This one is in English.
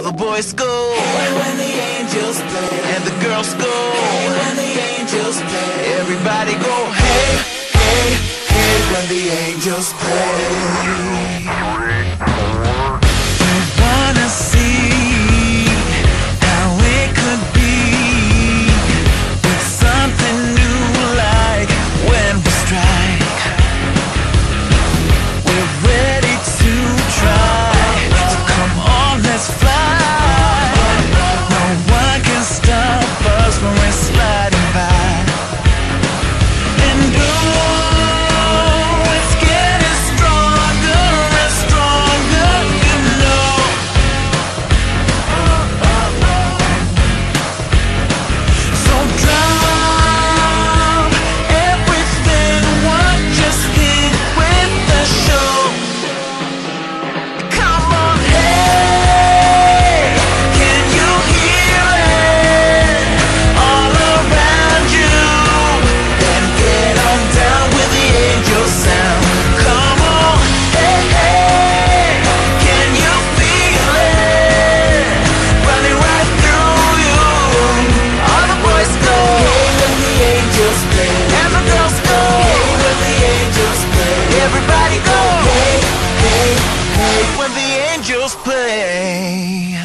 All the boys go. And when the angels play. And the girls go. And when the angels play. Everybody go, hey, hey, hey, when the angels play. angels play.